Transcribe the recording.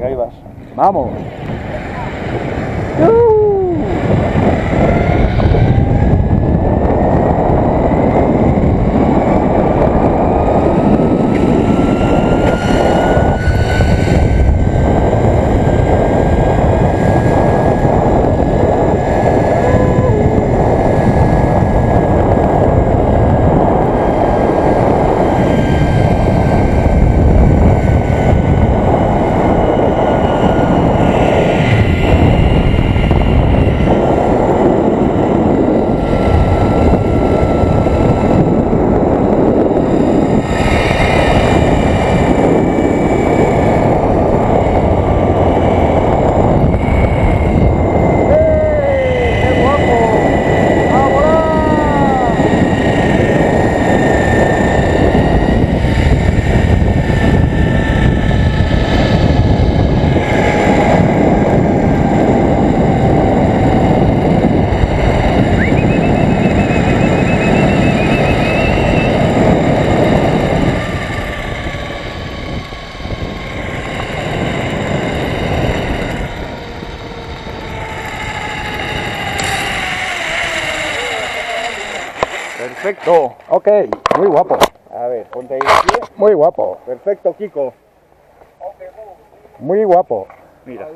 Venga. ¡Vamos! ¡Qué guapo! ¡A volar! Perfecto. Ok, muy guapo, A ver, ponte ahí de pie. muy guapo, Perfecto, Kiko. muy guapo. Mira.